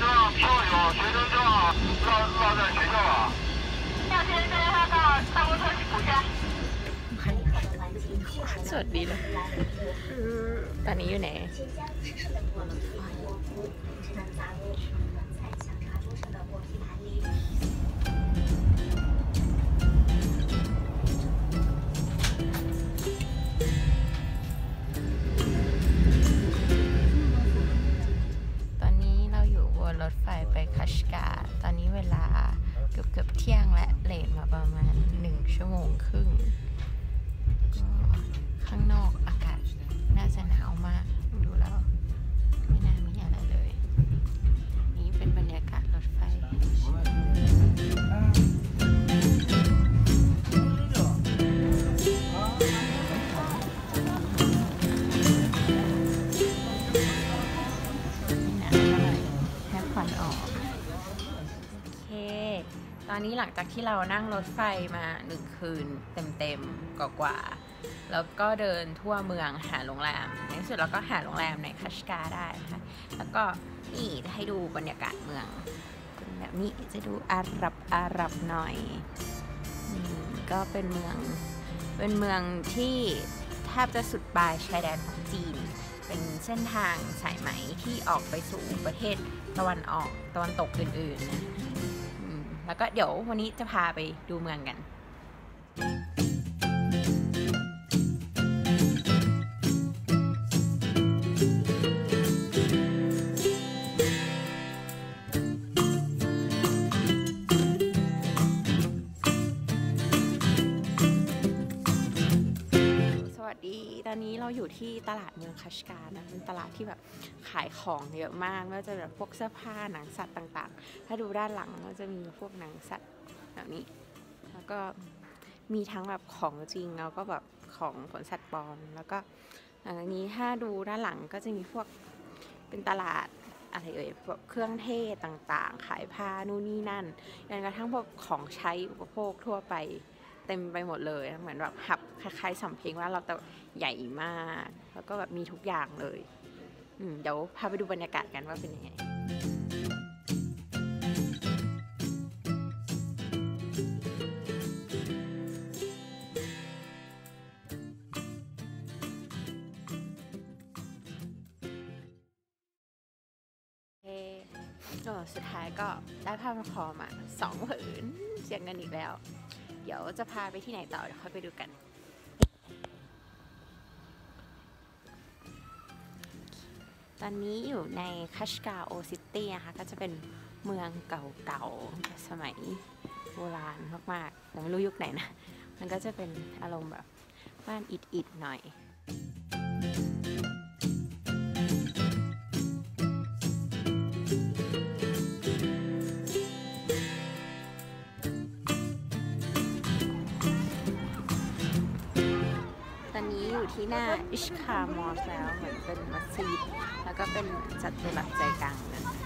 票有学生证啊，落落在学校了。下车，带他到办公室取一下。好，สวัสดีนะ。嗯，ตอนนี้อยู่ไหน？ ชกา ตอนนี้เวลาเกือบเกือบเที่ยงและเลทมาประมาณหนึ่งชั่วโมงครึ่งก็ข้างนอกอากาศน่าจะหนาวมาก ดูแล้ว ไม่น่ามีอะไรเลย นี่เป็นบรรยากาศรถไฟหนาวหน่อยแค่ควันออก ตอนนี้หลังจากที่เรานั่งรถไฟมาหนึ่งคืนเต็มๆกว่าๆแล้วก็เดินทั่วเมืองหาโรงแรมในที่สุดเราก็หาโรงแรมในคัชกาได้นะคะแล้วก็นี่จะให้ดูบรรยากาศเมืองแบบนี้จะดูอาหรับอาหรับหน่อยนี่ก็เป็นเมืองเป็นเมืองที่แทบจะสุดปลายชายแดนของจีน เป็นเส้นทางสายไหมที่ออกไปสู่ประเทศตะวันออกตะวันตกอื่นๆนะ แล้วก็เดี๋ยววันนี้จะพาไปดูเมืองกัน อนนี้เราอยู่ที่ตลาดเมืองคัชการนะเป็นตลาดที่แบบขายของเยอะมากไม่ว่าจะแบบพวกเสื้อผ้าหนังสัตว์ต่างๆ ถ้าดูด้านหลังก็จะมีพวกหนังสัตว์แบบนี้ แล้วก็มีทั้งแบบของจริงแล้วก็แบบของผลสัตว์ปลอมแล้วก็หลังนี้ถ้าดูด้านหลังก็จะมีพวกเป็นตลาดอะไรเอ่ยพวกเครื่องเทศต่างๆ ขายผ้านู่นนี่นั่นจนกระทั่งพวกของใช้อุปโภคทั่วไป เต็มไปหมดเลยเหมือนแบบหับคล้ายๆสำเพ็งว่าเราแต่ใหญ่มาก แล้วก็แบบมีทุกอย่างเลยเดี๋ยวพาไปดูบรรยากาศกันว่าเป็นยังไงเออสุดท้ายก็ได้ผ้าพันคอมาสองผืนเสียเงินอีกแล้ว เดี๋ยวจะพาไปที่ไหนต่อเดี๋ยวค่อยไปดูกันตอนนี้อยู่ในคัชกาโอซิตี้นะคะก็จะเป็นเมืองเก่าๆ สมัยโบราณมากๆแต่ไม่รู้ยุคไหนนะ มันก็จะเป็นอารมณ์แบบบ้านอิดๆหน่อย อยู่ที่หน้าอิชคามอสแล้วเหมือนเป็นมัสยิดแล้วก็เป็นจัตุรัสใจกลางนะคะ